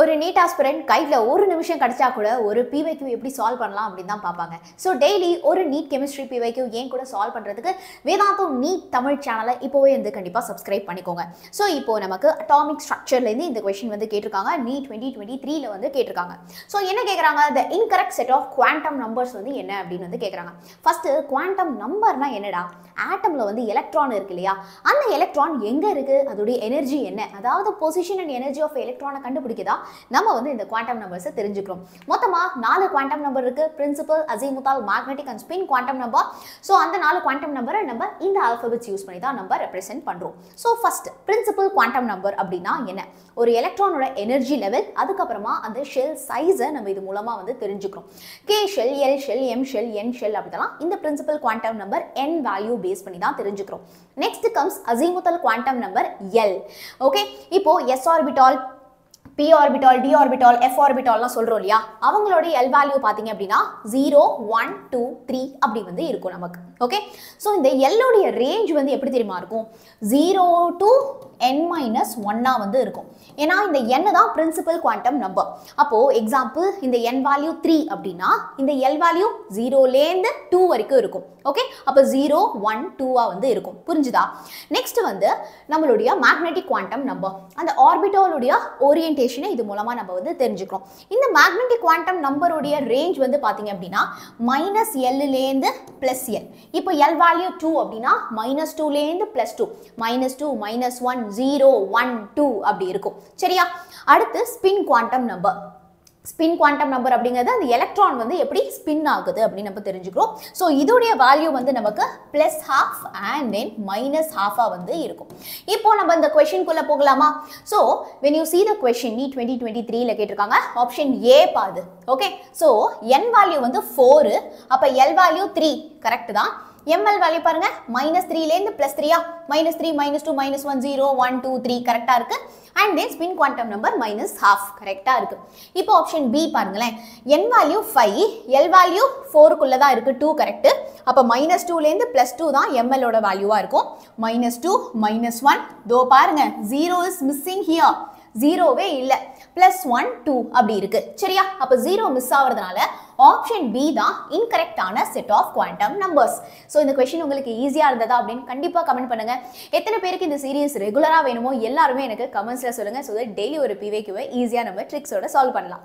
ஒரு NEET aspirant கையில் ஒரு நிமிஷம் கிடைச்சா கூட ஒரு பிவைக்யூ எப்படி சால்வ் பண்ணலாம் அப்படின்னு தான் பார்ப்பாங்க. ஸோ டெய்லி ஒரு நீட் கெமிஸ்ட்ரி பிவைக்யூ ஏன் கூட சால்வ் பண்ணுறதுக்கு வேதாந்தம் நீட் தமிழ் சேனலை இப்போவே வந்து கண்டிப்பாக சப்ஸ்கிரைப் பண்ணிக்கோங்க. ஸோ இப்போ நமக்கு அட்டாமிக் ஸ்ட்ரக்சர்லேருந்து இந்த கொஷின் வந்து கேட்டிருக்காங்க. நீட் டுவெண்ட்டி டுவெண்ட்டி த்ரீல வந்து கேட்டிருக்காங்க. ஸோ என்ன கேட்குறாங்க? The incorrect set of quantum numbers வந்து என்ன அப்படின்னு வந்து கேட்குறாங்க. ஃபஸ்ட்டு குவாண்டம் நம்பர்னா என்னடா? ஆட்டமில் வந்து எலக்ட்ரான் இருக்கு இல்லையா? அந்த எலக்ட்ரான் எங்கே இருக்குது அதோடைய எனர்ஜி என்ன? அதாவது பொசிஷன் அண்ட் எனர்ஜி ஆஃப் எலக்ட்ரானை கண்டுபிடிக்குதா? நம்ம வந்து இந்த குவாண்டம் நம்பர்ஸை தெரிஞ்சுக்கிறோம். மொத்தமாக நாலு குவாண்டம் நம்பர் இருக்கு. Principal azimuthal magnetic and spin quantum number so அந்த நாலு குவாண்டம் நம்பரை நம்ம இந்த ஆல்பபெட்ஸ் யூஸ் பண்ணி தான் நம்ம ரெப்ரசென்ட் பண்ணுறோம் so first principal quantum number அப்படின்னா என்ன? ஒரு எலக்ட்ரானோட எனர்ஜி லெவல் அதுக்கப்புறமா அந்த ஷெல் சைஸை நம்ம இது மூலமாக வந்து தெரிஞ்சுக்கிறோம். K shell L shell M shell N shell அப்படிலாம் இந்த principal quantum number N value base பண்ணி தான் தெரிஞ்சுக்கிறோம். Next comes azimuthal quantum number L okay இப்போ S orbital P orbital D orbital F ஆர்பிட்டால்லாம் சொல்கிறோம் இல்லையா? அவங்களோட எல் வேல்யூ பார்த்தீங்க அப்படின்னா ஜீரோ ஒன் டூ த்ரீ அப்படி வந்து இருக்கும் நமக்கு. ஓகே ஸோ இந்த எல்லோடைய ரேஞ்ச் வந்து எப்படி தெரியுமா இருக்கும்? ஜீரோ டு என் மைனஸ் ஒன்னாக வந்து இருக்கும். ஏன்னா இந்த என் தான் பிரின்சிபல் குவாண்டம் நம்பர் அப்போது எக்ஸாம்பிள் இந்த என் வேல்யூ த்ரீ அப்படின்னா இந்த எல் வேல்யூ ஜீரோலேருந்து டூ வரைக்கும் இருக்கும். ஓகே அப்போ ஜீரோ ஒன் டூவாக வந்து இருக்கும். புரிஞ்சுதா? நெக்ஸ்ட் வந்து நம்மளுடைய மேக்னெட்டிக் குவாண்டம் நம்பர் அந்த ஆர்பிட்டாலுடைய ஓரியன்டேஷனை இது மூலமாக நம்ம வந்து தெரிஞ்சுக்கிறோம். இந்த மேக்னெட்டிக் குவாண்டம் நம்பருடைய ரேஞ்ச் வந்து பார்த்தீங்க அப்படின்னா மைனஸ் எல்லுலேருந்து ப்ளஸ் எல் இப்போ எல் வேல்யூ டூ அப்படின்னா மைனஸ் டூலேருந்து plus two minus two minus one zero one two அப்படி இருக்கும். சரியா? அடுத்து spin quantum number spin quantum number அப்படிங்கிறது அந்த எலக்ட்ரான் வந்து எப்படி ஸ்பின் ஆகுது அப்படின்னு நம்ம தெரிஞ்சுக்கிறோம். ஸோ இதோடைய வேல்யூ வந்து நமக்கு plus half and then minus ஹாஃபாக வந்து இருக்கும். இப்போ நம்ம இந்த கொஷின்குள்ளே போகலாமா? So when you see the question NEET twenty twenty த்ரீல கேட்டிருக்காங்க ஆப்ஷன் ஏ பாது ஓகே ஸோ என் வேல்யூ வந்து ஃபோரு அப்போ எல் வேல்யூ த்ரீ கரெக்ட் தான்? எம்எல் வேல்யூ பாருங்க. மைனஸ் த்ரீலேருந்து plus த்ரீயா minus three minus two minus one zero one two three கரெக்டாக இருக்கு. And then spin quantum number minus half கரெக்டாக இருக்கு. இப்போ ஆப்ஷன் பி பாருங்களேன். N value five L value ஃபோருக்குள்ளே தான் இருக்குது டூ கரெக்டு அப்போ மைனஸ் டூலேருந்து ப்ளஸ் டூ தான் எம்எல்லோட வேல்யூவாக இருக்கும். மைனஸ் டூ மைனஸ் ஒன் தோ பாருங்க ஜீரோ இஸ் மிஸ்ஸிங் ஹியர் ஜீரோவே இல்லை. ப்ளஸ் ஒன் டூ அப்படி இருக்கு. சரியா? அப்போ ஜீரோ மிஸ் ஆகிறதுனால ஆப்ஷன் பி தான் இன்கரெக்டான set of quantum numbers so இந்த கொஷின் உங்களுக்கு ஈஸியாக இருந்ததா அப்படின்னு கண்டிப்பாக கமெண்ட் பண்ணுங்க. எத்தனை பேருக்கு இந்த சீரியஸ் ரெகுலராக வேணுமோ எல்லாருமே எனக்கு கமெண்ட்ஸில் சொல்லுங்கள் ஸோ டெய்லி ஒரு பிவேக்குவை ஈஸியாக நம்ம ட்ரிக்ஸோட சால்வ் பண்ணலாம்.